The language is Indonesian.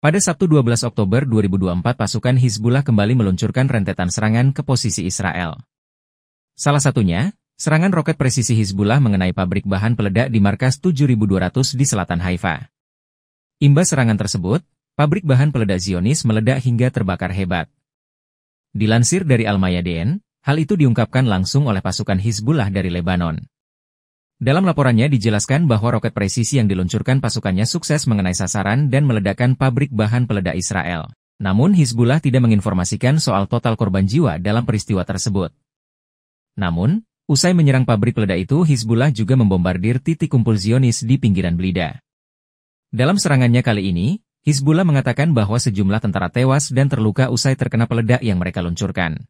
Pada Sabtu 12 Oktober 2024 pasukan Hizbullah kembali meluncurkan rentetan serangan ke posisi Israel. Salah satunya, serangan roket presisi Hizbullah mengenai pabrik bahan peledak di markas 7200 di selatan Haifa. Imbas serangan tersebut, pabrik bahan peledak Zionis meledak hingga terbakar hebat. Dilansir dari Al-Mayadeen, hal itu diungkapkan langsung oleh pasukan Hizbullah dari Lebanon. Dalam laporannya dijelaskan bahwa roket presisi yang diluncurkan pasukannya sukses mengenai sasaran dan meledakkan pabrik bahan peledak Israel. Namun Hizbullah tidak menginformasikan soal total korban jiwa dalam peristiwa tersebut. Namun, usai menyerang pabrik peledak itu Hizbullah juga membombardir titik kumpul Zionis di pinggiran Blida. Dalam serangannya kali ini, Hizbullah mengatakan bahwa sejumlah tentara tewas dan terluka usai terkena peledak yang mereka luncurkan.